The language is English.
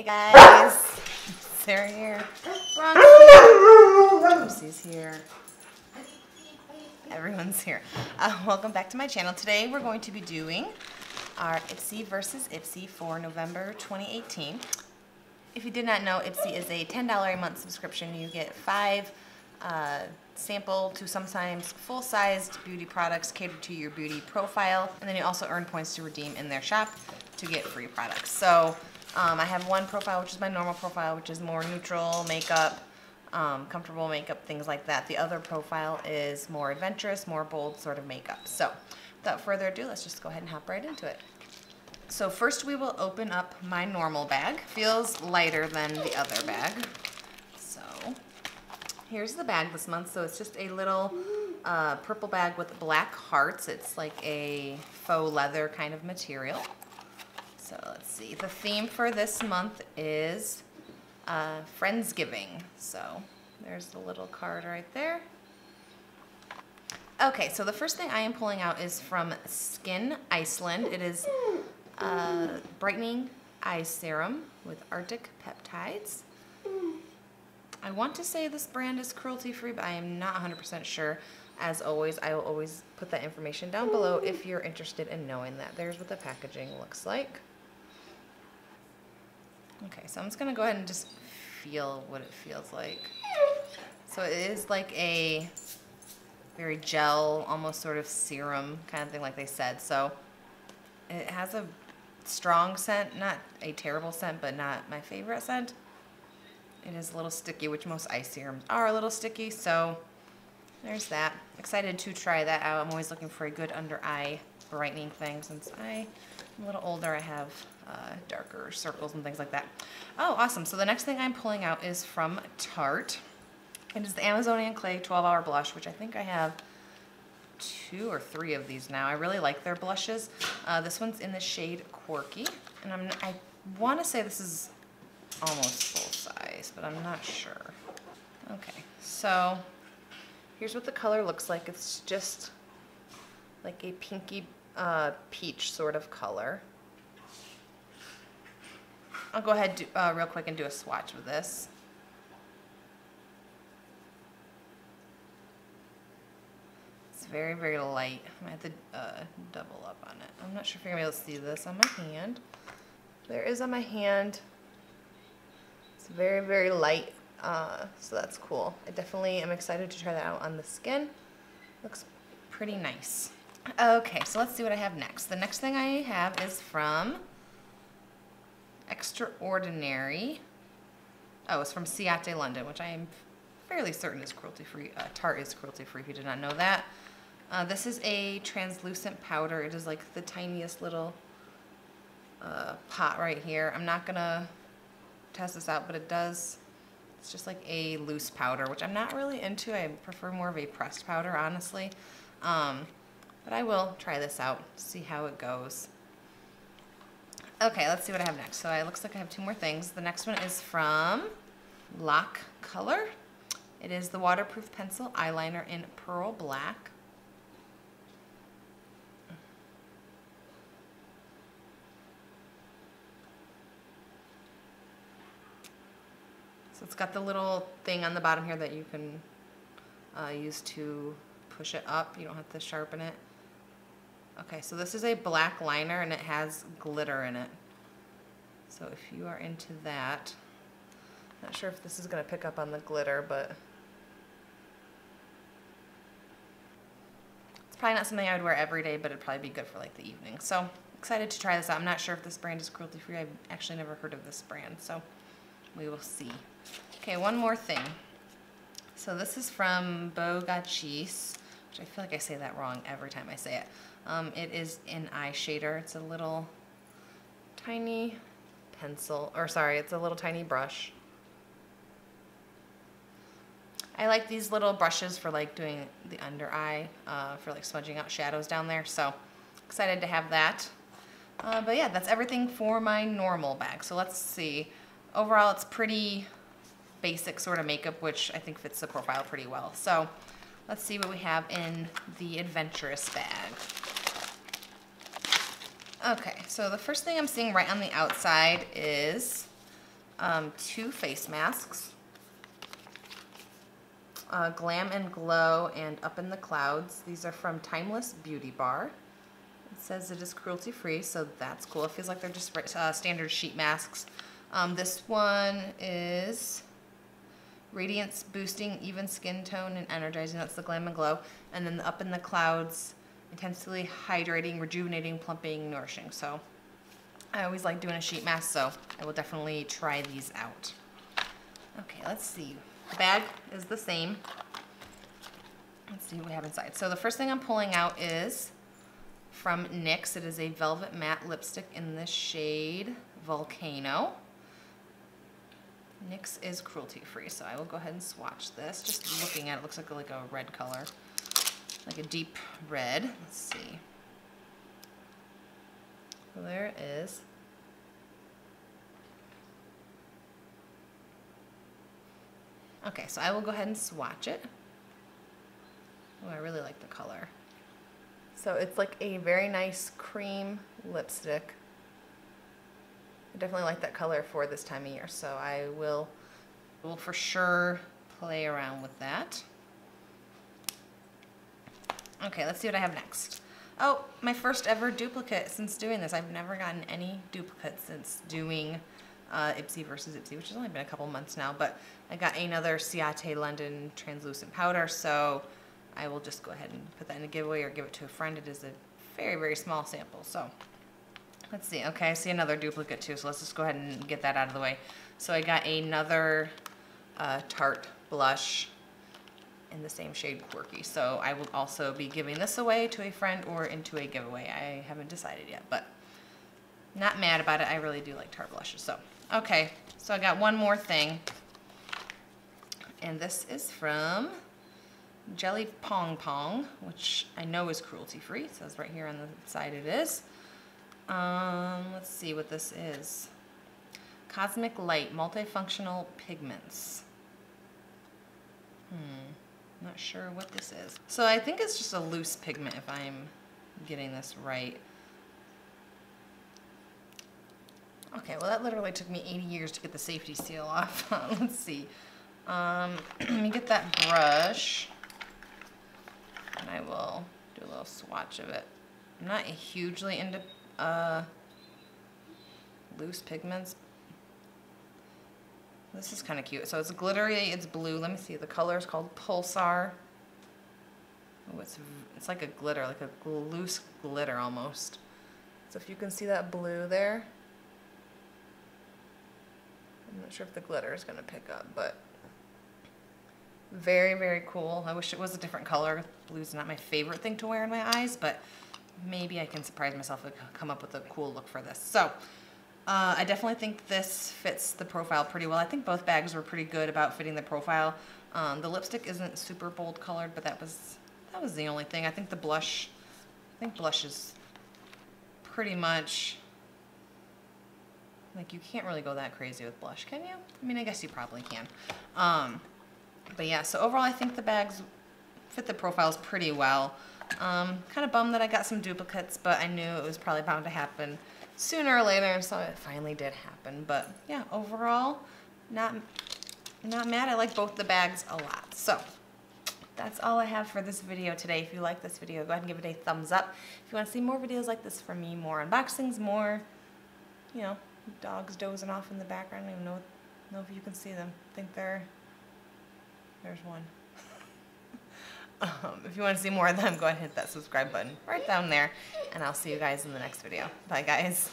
Hey guys, Sarah here. Here. Here. Everyone's here. Uh, welcome back to my channel. Today we're going to be doing our Ipsy versus Ipsy for November 2018. If you did not know, Ipsy is a $10 a month subscription. You get five uh, sample to sometimes full-sized beauty products catered to your beauty profile, and then you also earn points to redeem in their shop to get free products. So um, I have one profile, which is my normal profile, which is more neutral makeup, um, comfortable makeup, things like that. The other profile is more adventurous, more bold sort of makeup. So without further ado, let's just go ahead and hop right into it. So first we will open up my normal bag. Feels lighter than the other bag. So here's the bag this month. So it's just a little uh, purple bag with black hearts. It's like a faux leather kind of material. So let's see. The theme for this month is uh, Friendsgiving. So there's the little card right there. Okay, so the first thing I am pulling out is from Skyn Iceland. It is uh, brightening eye serum with Arctic peptides. I want to say this brand is cruelty free, but I am not 100% sure. As always, I will always put that information down below if you're interested in knowing that. There's what the packaging looks like. Okay, so I'm just gonna go ahead and just feel what it feels like. So it is like a very gel, almost sort of serum kind of thing like they said. So it has a strong scent, not a terrible scent, but not my favorite scent. It is a little sticky, which most eye serums are a little sticky, so there's that. Excited to try that out. I'm always looking for a good under eye brightening thing since I'm a little older. I have uh, darker circles and things like that. Oh, awesome. So the next thing I'm pulling out is from Tarte. And It is the Amazonian Clay 12 Hour Blush, which I think I have two or three of these now. I really like their blushes. Uh, this one's in the shade Quirky, and I'm, I want to say this is almost full size, but I'm not sure. Okay, so here's what the color looks like. It's just like a pinky uh, peach sort of color. I'll go ahead do, uh, real quick and do a swatch with this. It's very, very light. I might have to uh, double up on it. I'm not sure if you're going to be able to see this on my hand. There is on my hand. It's very, very light, uh, so that's cool. I definitely am excited to try that out on the skin. Looks pretty nice. Okay, so let's see what I have next. The next thing I have is from Extraordinary. Oh, it's from Ciate London, which I am fairly certain is cruelty-free. Uh, Tarte is cruelty-free if you did not know that. Uh, this is a translucent powder. It is like the tiniest little uh, pot right here. I'm not gonna test this out, but it does, it's just like a loose powder, which I'm not really into. I prefer more of a pressed powder, honestly. Um, but I will try this out, see how it goes. Okay, let's see what I have next. So it looks like I have two more things. The next one is from L.O.C.K. Color. It is the waterproof pencil eyeliner in Pearl Black. So it's got the little thing on the bottom here that you can uh, use to push it up. You don't have to sharpen it. Okay, so this is a black liner and it has glitter in it. So if you are into that, not sure if this is going to pick up on the glitter, but it's probably not something I would wear every day, but it'd probably be good for like the evening. So excited to try this out. I'm not sure if this brand is cruelty free. I've actually never heard of this brand, so we will see. Okay, one more thing. So this is from Beau Gâchis, I feel like I say that wrong every time I say it. Um, it is an eye shader. It's a little tiny pencil, or sorry, it's a little tiny brush. I like these little brushes for like doing the under eye, uh, for like smudging out shadows down there. So excited to have that. Uh, but yeah, that's everything for my normal bag. So let's see. Overall, it's pretty basic sort of makeup, which I think fits the profile pretty well. So let's see what we have in the adventurous bag. Okay, so the first thing I'm seeing right on the outside is um, two face masks. Uh, Glam and Glow and Up in the Clouds. These are from Timeless Beauty Bar. It says it is cruelty free, so that's cool. It feels like they're just uh, standard sheet masks. Um, this one is Radiance Boosting Even Skin Tone and Energizing. That's the Glam and Glow. And then the Up in the Clouds Intensely Hydrating, Rejuvenating, Plumping, Nourishing. So I always like doing a sheet mask, so I will definitely try these out. Okay, let's see. The bag is the same. Let's see what we have inside. So the first thing I'm pulling out is from NYX. It is a Velvet Matte Lipstick in the shade Volcano. NYX is cruelty free, so I will go ahead and swatch this. Just looking at it, looks like a, like a red color, like a deep red. Let's see. There it is. Okay, so I will go ahead and swatch it. Oh, I really like the color. So it's like a very nice cream lipstick. I definitely like that color for this time of year, so I will, will for sure play around with that. Okay, let's see what I have next. Oh, my first ever duplicate since doing this. I've never gotten any duplicates since doing uh, Ipsy versus Ipsy, which has only been a couple months now, but I got another Ciate London translucent powder, so I will just go ahead and put that in a giveaway or give it to a friend. It is a very, very small sample, so let's see. Okay, I see another duplicate too, so let's just go ahead and get that out of the way. So I got another uh, Tarte blush in the same shade Quirky. So I will also be giving this away to a friend or into a giveaway. I haven't decided yet, but not mad about it. I really do like Tarte blushes. So, okay, so I got one more thing. And this is from Jelly Pong Pong, which I know is cruelty free. It says right here on the side it is. Um, let's see what this is. Cosmic Light Multifunctional Pigments. Hmm. Not sure what this is. So I think it's just a loose pigment if I'm getting this right. Okay, well that literally took me 80 years to get the safety seal off. Let's see. Um, let me get that brush and I will do a little swatch of it. I'm not hugely into uh, loose pigments, this is kind of cute. So it's glittery, it's blue. Let me see, the color is called Pulsar. Oh, it's, it's like a glitter, like a loose glitter almost. So if you can see that blue there, I'm not sure if the glitter is going to pick up, but very, very cool. I wish it was a different color. Blue's not my favorite thing to wear in my eyes, but maybe I can surprise myself and come up with a cool look for this. So uh, I definitely think this fits the profile pretty well. I think both bags were pretty good about fitting the profile. Um, the lipstick isn't super bold colored, but that was that was the only thing. I think the blush, I think blush is pretty much, like you can't really go that crazy with blush, can you? I mean, I guess you probably can. Um, but yeah, so overall I think the bags fit the profiles pretty well. Um, kind of bummed that I got some duplicates, but I knew it was probably bound to happen sooner or later, so it finally did happen. But yeah, overall, not, not mad. I like both the bags a lot. So that's all I have for this video today. If you like this video, go ahead and give it a thumbs up. If you want to see more videos like this from me, more unboxings, more, you know, dogs dozing off in the background. I don't even know, know if you can see them. I think they're, there's one. Um, if you want to see more of them, go ahead and hit that subscribe button right down there. And I'll see you guys in the next video. Bye, guys.